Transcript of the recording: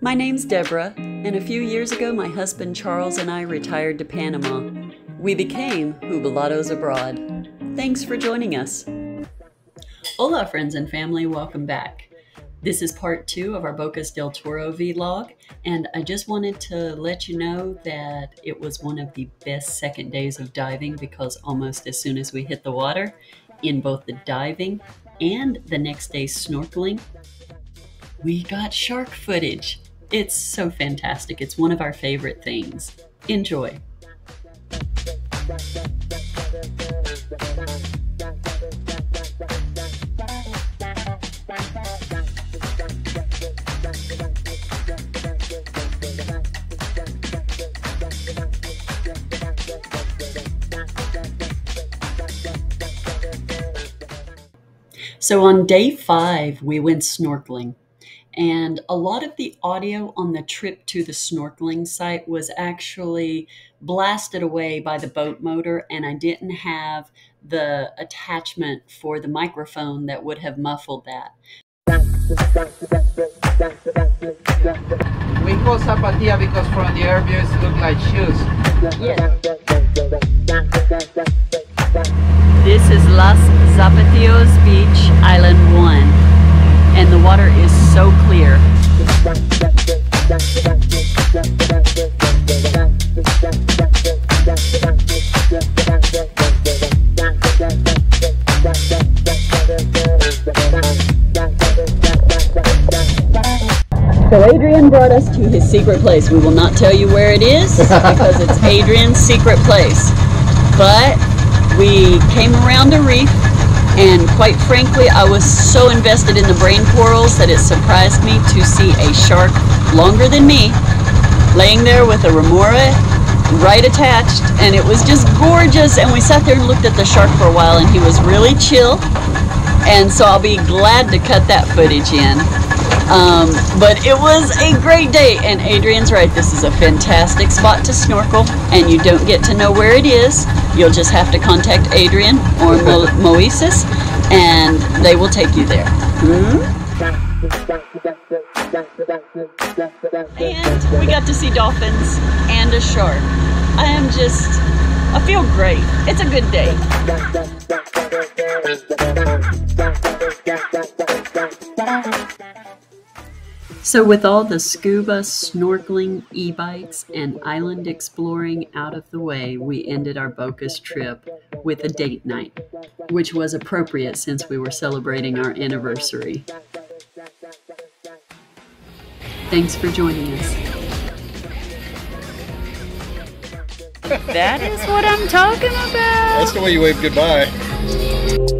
My name's Deborah, and a few years ago my husband Charles and I retired to Panama. We became Jubilados Abroad. Thanks for joining us. Hola, friends and family, welcome back. This is part two of our Bocas del Toro vlog, and I just wanted to let you know that it was one of the best second days of diving because almost as soon as we hit the water, in both the diving and the next day snorkeling, we got shark footage. It's so fantastic. It's one of our favorite things. Enjoy. So on day five, we went snorkeling. And a lot of the audio on the trip to the snorkeling site was actually blasted away by the boat motor, and I didn't have the attachment for the microphone that would have muffled that. We call zapatilla because from the air views look like shoes. This is Las Zapatillos Beach, Island 1 and the water is so clear. So Adrian brought us to his secret place. We will not tell you where it is because it's Adrian's secret place. But we came around a reef and quite frankly, I was so invested in the brain corals that it surprised me to see a shark longer than me laying there with a remora right attached and it was just gorgeous and we sat there and looked at the shark for a while and he was really chill and so I'll be glad to cut that footage in. Um, but it was a great day, and Adrian's right. This is a fantastic spot to snorkel, and you don't get to know where it is. You'll just have to contact Adrian or Mo Moises, and they will take you there. Hmm? And we got to see dolphins and a shark. I am just, I feel great. It's a good day. So, with all the scuba, snorkeling, e bikes, and island exploring out of the way, we ended our Bocas trip with a date night, which was appropriate since we were celebrating our anniversary. Thanks for joining us. That is what I'm talking about. That's the way you wave goodbye.